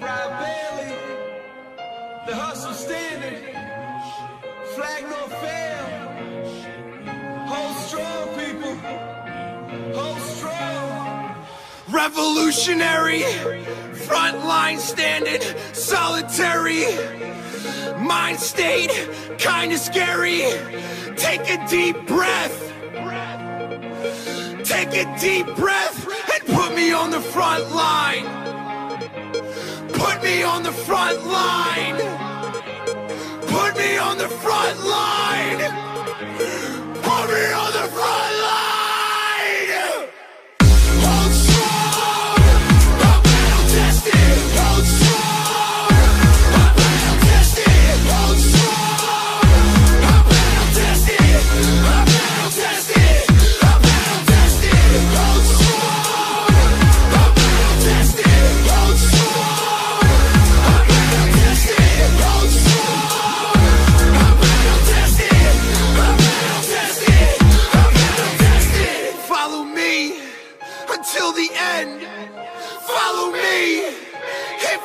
Rod Bailey, the hustle standard, flag no fail. Hold strong, people. Hold strong. Revolutionary, frontline standing, solitary. Mind state, kinda scary. Take a deep breath. Take a deep breath and put me on the front line. Put me on the front line. Put me on the front line.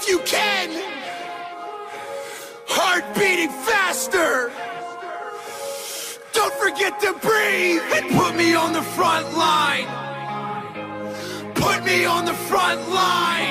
You can. Heart beating faster. Don't forget to breathe and put me on the front line. Put me on the front line.